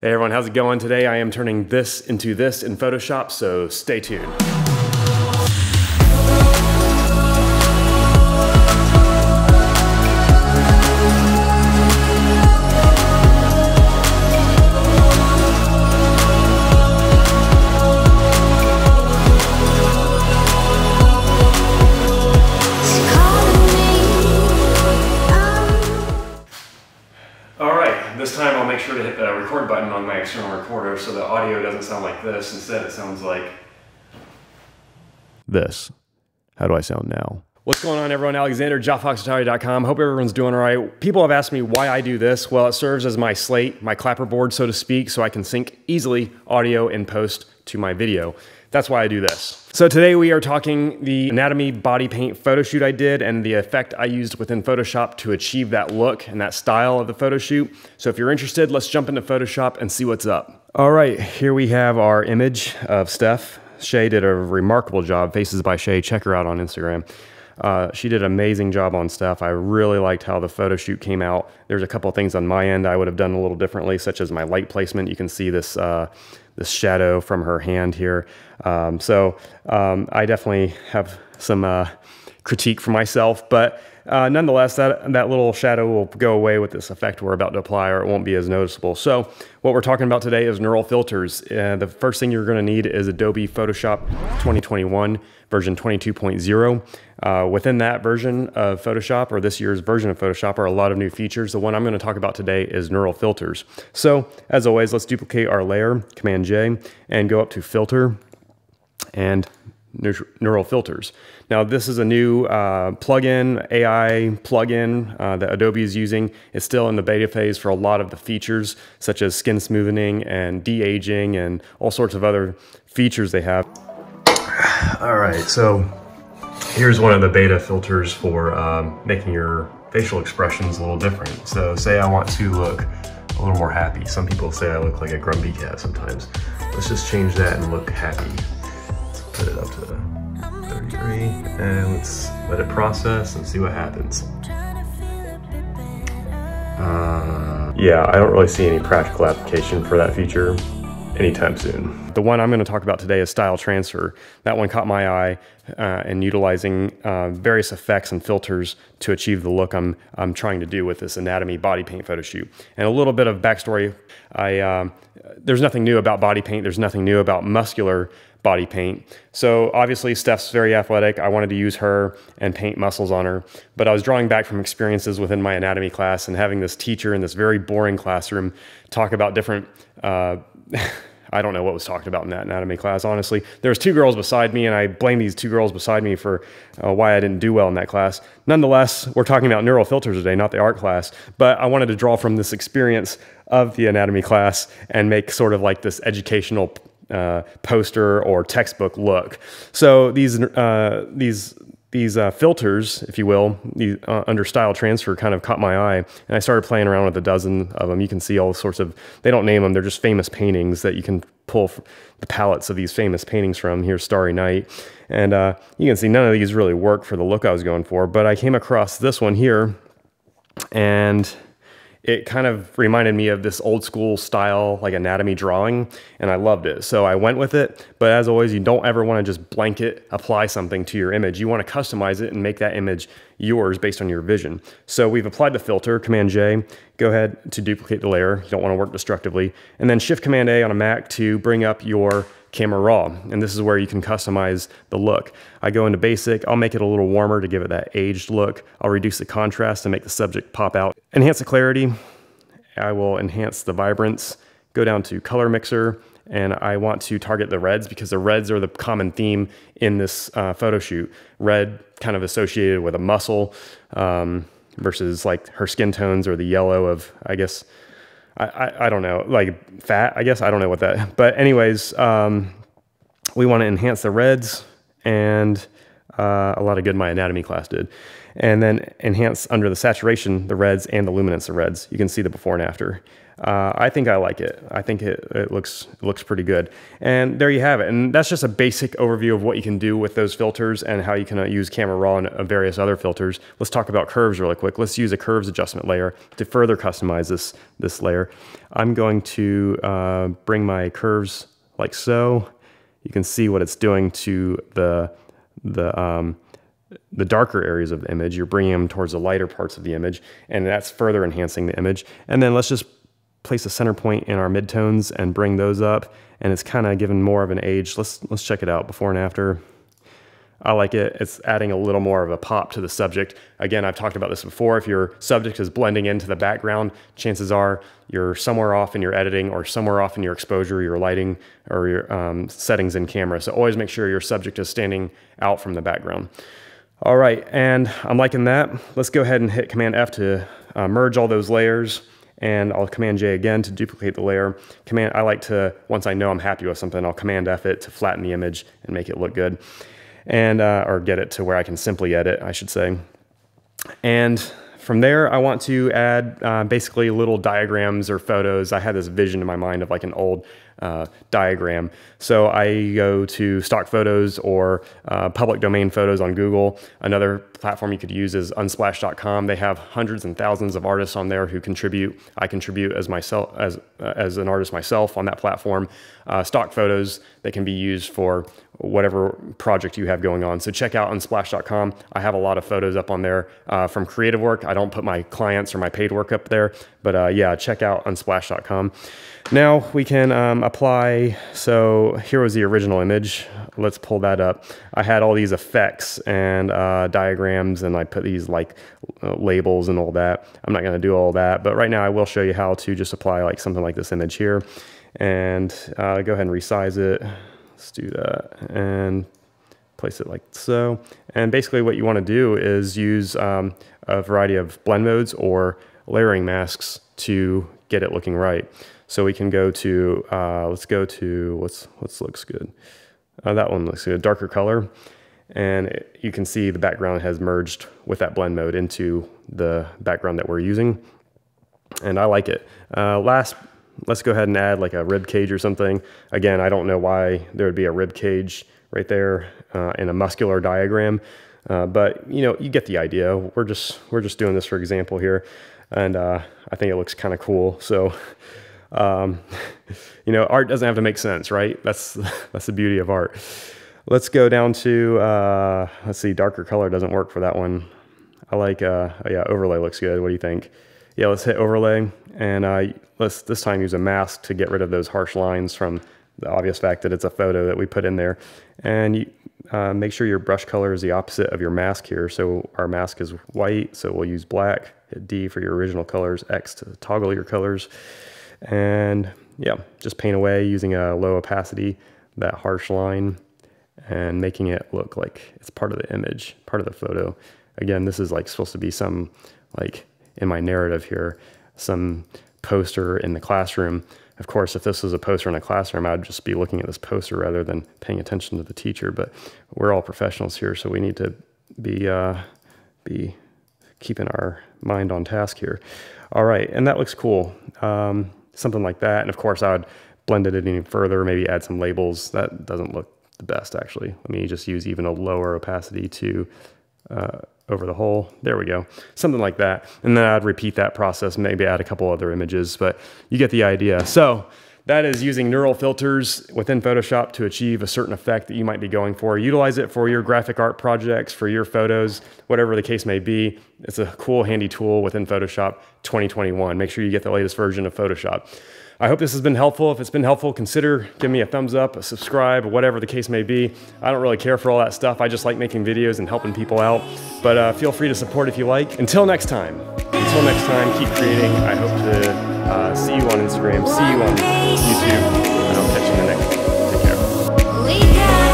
Hey everyone, how's it going? Today I am turning this into this in Photoshop, so stay tuned. External so the audio doesn't sound like this. Instead, it sounds like this. How do I sound now? What's going on, everyone? Alexander, JawfoxPhotography.com. Hope everyone's doing all right. People have asked me why I do this. Well, it serves as my slate, my clapperboard, so to speak, so I can sync easily audio in post to my video. That's why I do this. So today we are talking the anatomy body paint photo shoot I did and the effect I used within Photoshop to achieve that look and that style of the photo shoot. So if you're interested, let's jump into Photoshop and see what's up. All right, here we have our image of Steph. Shay did a remarkable job. Faces by Shay, check her out on Instagram. Uh, she did an amazing job on Steph. I really liked how the photo shoot came out. There's a couple things on my end I would have done a little differently, such as my light placement. You can see this uh, this shadow from her hand here. Um, so um, I definitely have some uh, critique for myself, but uh, nonetheless, that, that little shadow will go away with this effect we're about to apply or it won't be as noticeable. So what we're talking about today is neural filters. Uh, the first thing you're gonna need is Adobe Photoshop 2021 version 22.0. Uh, within that version of Photoshop or this year's version of Photoshop are a lot of new features. The one I'm gonna talk about today is neural filters. So as always, let's duplicate our layer, Command J, and go up to Filter and neural filters. Now this is a new uh, plugin, AI plugin uh, that Adobe is using. It's still in the beta phase for a lot of the features such as skin smoothing and de-aging and all sorts of other features they have. All right, so here's one of the beta filters for um, making your facial expressions a little different. So say I want to look a little more happy. Some people say I look like a grumpy cat sometimes. Let's just change that and look happy put it up to 33 and let's let it process and see what happens. Uh, yeah, I don't really see any practical application for that feature anytime soon. The one I'm going to talk about today is style transfer. That one caught my eye uh, and utilizing uh, various effects and filters to achieve the look I'm, I'm trying to do with this anatomy body paint photo shoot. And a little bit of backstory, I, uh, there's nothing new about body paint. There's nothing new about muscular body paint. So obviously Steph's very athletic. I wanted to use her and paint muscles on her, but I was drawing back from experiences within my anatomy class and having this teacher in this very boring classroom talk about different uh, I don't know what was talked about in that anatomy class, honestly. There was two girls beside me, and I blame these two girls beside me for uh, why I didn't do well in that class. Nonetheless, we're talking about neural filters today, not the art class, but I wanted to draw from this experience of the anatomy class and make sort of like this educational uh, poster or textbook look. So these uh, these these uh, filters, if you will, uh, under style transfer kind of caught my eye, and I started playing around with a dozen of them. You can see all sorts of, they don't name them, they're just famous paintings that you can pull the palettes of these famous paintings from. Here's Starry Night. And uh, you can see none of these really work for the look I was going for, but I came across this one here, and it kind of reminded me of this old school style like anatomy drawing and I loved it. So I went with it, but as always, you don't ever want to just blanket apply something to your image. You want to customize it and make that image yours based on your vision. So we've applied the filter, Command J, go ahead to duplicate the layer. You don't want to work destructively. And then Shift Command A on a Mac to bring up your camera raw. And this is where you can customize the look. I go into basic, I'll make it a little warmer to give it that aged look. I'll reduce the contrast to make the subject pop out. Enhance the clarity, I will enhance the vibrance, go down to color mixer, and I want to target the reds because the reds are the common theme in this uh, photo shoot. Red kind of associated with a muscle um, versus like her skin tones or the yellow of, I guess, I, I, I, don't know, like fat, I guess. I don't know what that, but anyways, um, we want to enhance the reds and uh, a lot of good my anatomy class did. And then enhance under the saturation, the reds and the luminance of reds. You can see the before and after. Uh, I think I like it. I think it, it looks looks pretty good. And there you have it. And that's just a basic overview of what you can do with those filters and how you can uh, use Camera Raw and uh, various other filters. Let's talk about curves really quick. Let's use a curves adjustment layer to further customize this, this layer. I'm going to uh, bring my curves like so. You can see what it's doing to the, the, um, the darker areas of the image. You're bringing them towards the lighter parts of the image, and that's further enhancing the image. And then let's just place a center point in our midtones and bring those up and it's kind of given more of an age. Let's, let's check it out before and after. I like it. It's adding a little more of a pop to the subject. Again, I've talked about this before. If your subject is blending into the background, chances are you're somewhere off in your editing or somewhere off in your exposure, your lighting, or your um, settings in camera. So always make sure your subject is standing out from the background. All right, and I'm liking that. Let's go ahead and hit Command F to uh, merge all those layers and I'll Command J again to duplicate the layer. Command, I like to, once I know I'm happy with something, I'll Command F it to flatten the image and make it look good. And, uh, or get it to where I can simply edit, I should say. And from there, I want to add uh, basically little diagrams or photos. I had this vision in my mind of like an old uh, diagram. So I go to stock photos or uh, public domain photos on Google. Another platform you could use is unsplash.com. They have hundreds and thousands of artists on there who contribute. I contribute as myself as uh, as an artist myself on that platform. Uh, stock photos that can be used for whatever project you have going on. So check out unsplash.com. I have a lot of photos up on there uh, from creative work. I don't put my clients or my paid work up there, but uh, yeah, check out unsplash.com. Now we can um, apply, so here was the original image. Let's pull that up. I had all these effects and uh, diagrams and I put these like uh, labels and all that. I'm not gonna do all that, but right now I will show you how to just apply like something like this image here and uh, go ahead and resize it. Let's do that and place it like so. And basically what you wanna do is use um, a variety of blend modes or layering masks to get it looking right. So we can go to, uh, let's go to, what's, what's looks good. Uh, that one looks good, darker color. And it, you can see the background has merged with that blend mode into the background that we're using. And I like it. Uh, last, let's go ahead and add like a rib cage or something. Again, I don't know why there would be a rib cage right there uh, in a muscular diagram. Uh, but you know, you get the idea. We're just we're just doing this for example here, and uh, I think it looks kind of cool. So um, you know, art doesn't have to make sense, right? That's, that's the beauty of art. Let's go down to, uh, let's see, darker color doesn't work for that one. I like, uh, oh yeah, overlay looks good. What do you think? Yeah, let's hit overlay and uh, let's this time use a mask to get rid of those harsh lines from the obvious fact that it's a photo that we put in there. And you, uh, make sure your brush color is the opposite of your mask here. So our mask is white, so we'll use black. Hit D for your original colors, X to toggle your colors. And yeah, just paint away using a low opacity, that harsh line and making it look like it's part of the image, part of the photo. Again, this is like supposed to be some like in my narrative here, some poster in the classroom. Of course, if this was a poster in a classroom, I'd just be looking at this poster rather than paying attention to the teacher. But we're all professionals here, so we need to be uh, be keeping our mind on task here. All right, and that looks cool. Um, something like that. And of course, I would blend it any further, maybe add some labels. That doesn't look the best, actually. Let me just use even a lower opacity to uh, over the whole. There we go. Something like that. And then I'd repeat that process, maybe add a couple other images, but you get the idea. So that is using neural filters within Photoshop to achieve a certain effect that you might be going for. Utilize it for your graphic art projects, for your photos, whatever the case may be. It's a cool, handy tool within Photoshop 2021. Make sure you get the latest version of Photoshop. I hope this has been helpful. If it's been helpful, consider giving me a thumbs up, a subscribe, whatever the case may be. I don't really care for all that stuff. I just like making videos and helping people out. But uh, feel free to support if you like. Until next time, until next time, keep creating. I hope to uh, see you on Instagram. See you on YouTube. And I'll catch you in the next one. Take care.